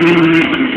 Mm-hmm.